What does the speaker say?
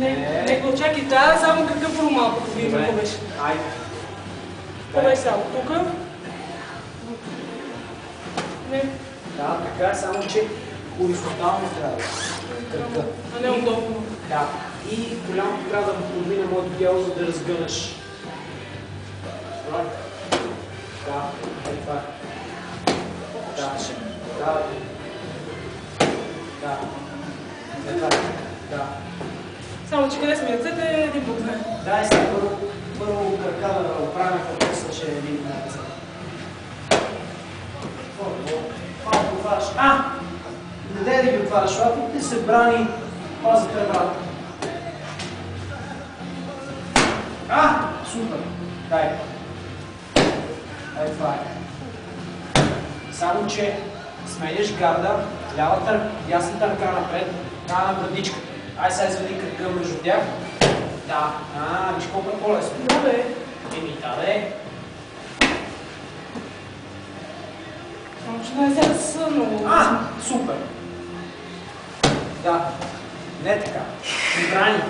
Не, не го чакай, да, само какъв по малко да видим какво беше. Айде. Какво беше само? Тук? Не, Да, така е, само че хоризонтално трябва да е. А не удобно. Да. И колямото трябва да подмине моето тяло, за да разгънеш. Добре? Да, е това. е. Да, да. Да. Е това. е. Да. Само, че къде са ми ръцете, един път знае. Дай сега първо, първо крака да оправим, ако мисля, че е видно на ръцете. Какво? Малко отваряш. А! Не дай да ги отваряш лапите, се брани паза преврата. А! Супер! Дай. Ай, това е. Само, че сменяш гарда, лявата, дясната ръка напред, една на градичката. Ай, сега изведи кръга между тях. Да. А, виж колко е по-лесно. Да, бе. Еми, да, бе. Само, че не сега са много. А, супер. Да. Не така. Брани.